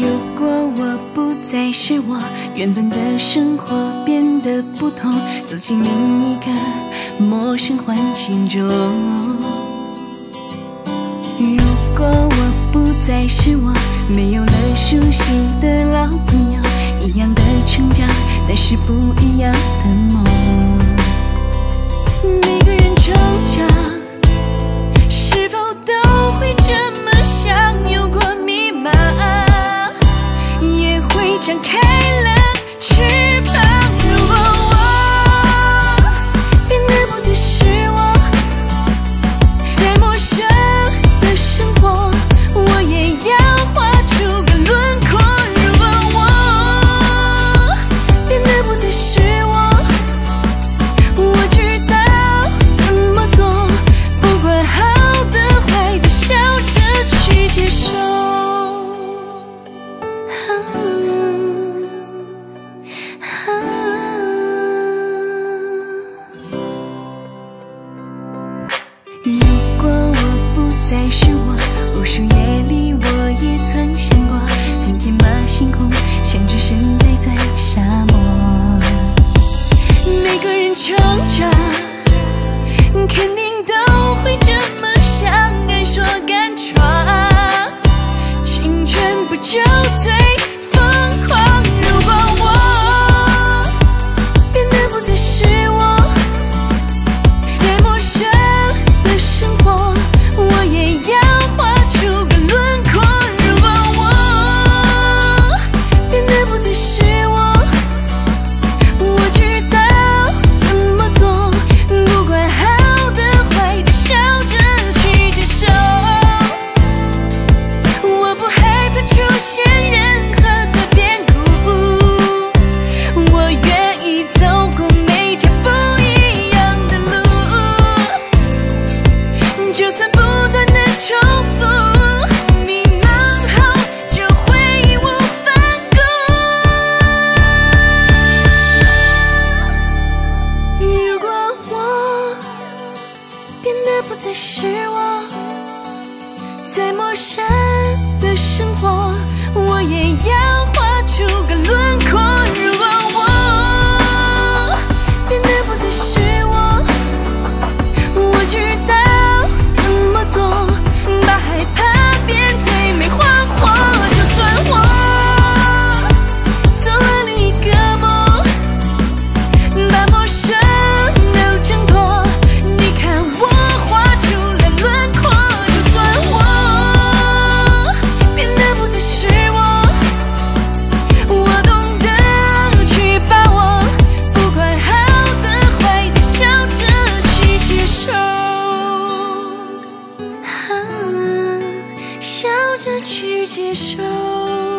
如果我不再是我，原本的生活变得不同，走进另一个陌生环境中。如果我不再是我，没有了熟悉的老朋友，一样的成长，但是不一样的梦。也会 you 就算不断的重复迷茫后就会义无反顾。如果我变得不再是我再陌生的生活我也要去接受。